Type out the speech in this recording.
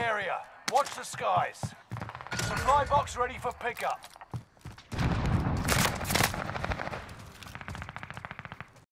area. Watch the skies. Supply box ready for pickup.